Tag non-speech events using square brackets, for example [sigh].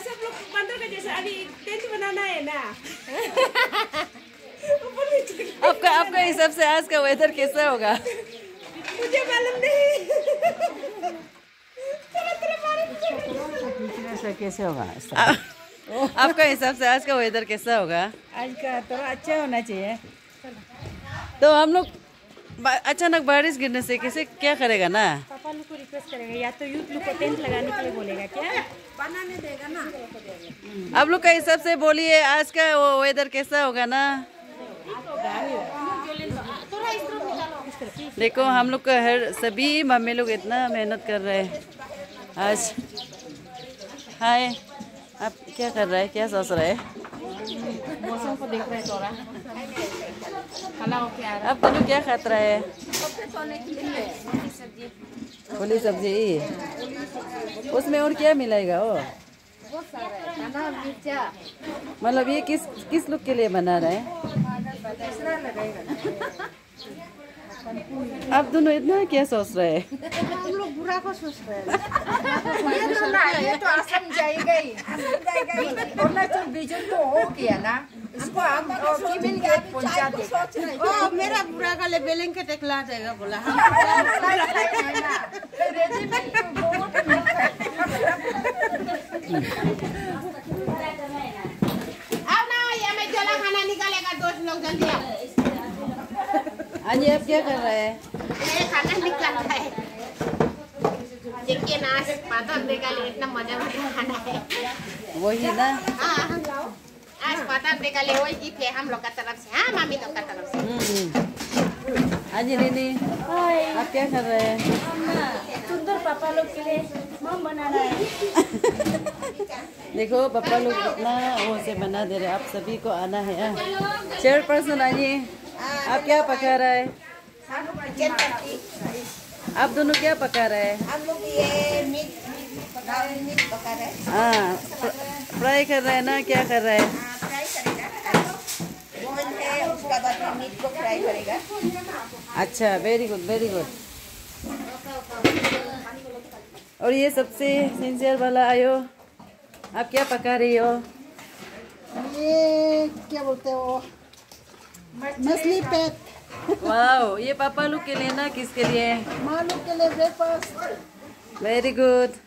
सब लोग बंदर का जैसे अभी टेंट बनाना है ना। [laughs] आपका आपका हिसाब से आज का वेदर कैसा होगा? मुझे मालूम नहीं। कैसे होगा आपका हिसाब से आज का वेदर कैसा होगा? आज का थोड़ा अच्छा होना चाहिए। तो हम लोग अचानक बारिश गिरने से कैसे क्या करेगा ना? रिक्वेस्ट करेगा या तो यूथ लोग को टेंट लगाने के लिए बोलेगा क्या? बनाने देगा ना। आप लोग का हिसाब से बोलिए आज का वो वेदर कैसा होगा ना? देखो हम लोग का हर सभी मम्मी लोग इतना मेहनत कर रहे हैं। आज हाय आप क्या कर रहे हैं? क्या सोच रहे हैं? मौसम को देख रहे हैं थोड़ा खाना हो। क्या आप दोनों क्या खात रहे हैं? फुली सब्ज़ी। उसमें और क्या मिलाएगा वो मतलब ये किस किस लुक के लिए बना रहे हैं? आप दोनों इतना क्या सोच रहे हैं? हम लोग बुरा को सोच रहे हैं। ये तो ना ये तो असम जाएगा ही ही अरुणाचल बीजन तो हो गया ना। इसको हम फीमेल गेट पहुँचा दे ओ मेरा बुरा का ले बेलिंग के टेकला जाएगा बोला। आओ ना ये मैं जला खाना निकालेगा दोस्त लोग जल्दी आओ। हाँ जी आप क्या कर रहे हैं? ये खाना निकाल रहा है। देखिए ना आज पाता निकाले इतना मज़ा मज़ा खाना है। वही ना। हाँ आज पाता निकाले वही गिफ्ट है हम लोग का तरफ़ से हाँ मामी लोग का तरफ़ से। हम्म। हाँ जी रीनी आप क्या कर रहे हैं? सुंदर पापा लोग के लिए मम बनाना है। देखो पापा लोग इतना वो से बना दे रहे हैं। आप सभी को आना है चेयर पर्सन आइए आप क्या पका रहे हैं? आप दोनों क्या पका रहे हैं? हम लोग ये मीट मीट पका रहे हैं हाँ। फ्राई कर रहे हैं ना? क्या कर रहे हैं? फ्राई करेगा बॉइल है उसका बाद में मीट को फ्राई करेगा। अच्छा वेरी गुड वेरी गुड और ये सबसे सिंसियर वाला आयो आप क्या पका रही हो? ये क्या बोलते हो मछली पेट वाओ ये पापा लोग के लिए ना किसके लिए? माँ लोग के लिए ब्रेकफास्ट वेरी गुड